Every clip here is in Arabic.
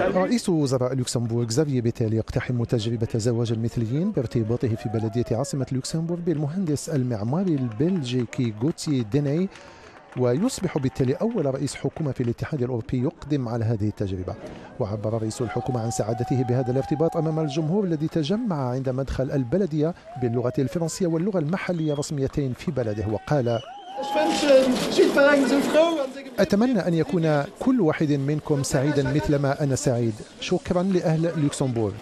رئيس وزراء لوكسمبورغ زافييه بيتيل يقتحم تجربة زواج المثليين بارتباطه في بلدية عاصمة لوكسمبورغ بالمهندس المعماري البلجيكي غوتي ديني ويصبح بالتالي أول رئيس حكومة في الاتحاد الأوروبي يقدم على هذه التجربة. وعبر رئيس الحكومة عن سعادته بهذا الارتباط أمام الجمهور الذي تجمع عند مدخل البلدية باللغة الفرنسية واللغة المحلية رسميتين في بلده وقال أتمنى أن يكون كل واحد منكم سعيدا مثلما أنا سعيد. شكرا لأهل لوكسمبورغ.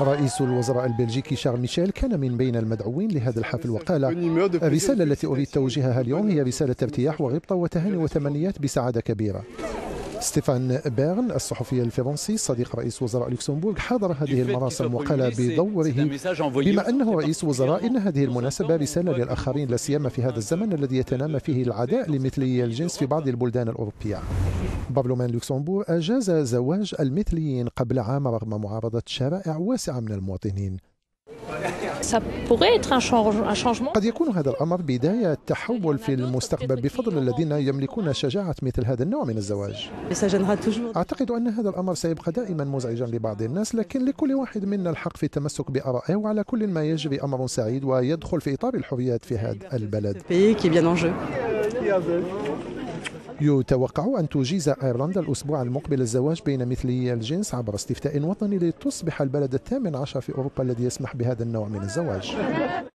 رئيس الوزراء البلجيكي شارل ميشيل كان من بين المدعوين لهذا الحفل وقال الرسالة التي أريد توجيهها اليوم هي رسالة ارتياح وغبطة وتهاني وتمنيات بسعادة كبيرة. ستيفان بيرن الصحفي الفرنسي صديق رئيس وزراء لوكسمبورغ حضر هذه المراسم وقال بدوره بما أنه رئيس وزراء إن هذه المناسبة رسالة للآخرين لا سيما في هذا الزمن الذي يتنامى فيه العداء لمثلي الجنس في بعض البلدان الأوروبية. برلمان لوكسمبورغ أجاز زواج المثليين قبل عام رغم معارضة شرائع واسعة من المواطنين. قد يكون هذا الأمر بداية تحول في المستقبل بفضل الذين يملكون شجاعة مثل هذا النوع من الزواج. أعتقد أن هذا الأمر سيبقى دائما مزعجا لبعض الناس لكن لكل واحد منا الحق في التمسك بآرائه وعلى كل ما يجري أمر سعيد ويدخل في إطار الحريات في هذا البلد. يتوقع أن تجيز أيرلندا الأسبوع المقبل الزواج بين مثلي الجنس عبر استفتاء وطني لتصبح البلد الثامن عشر في أوروبا الذي يسمح بهذا النوع من الزواج.